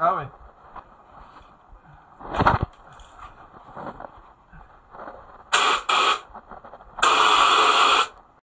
Ah ouais.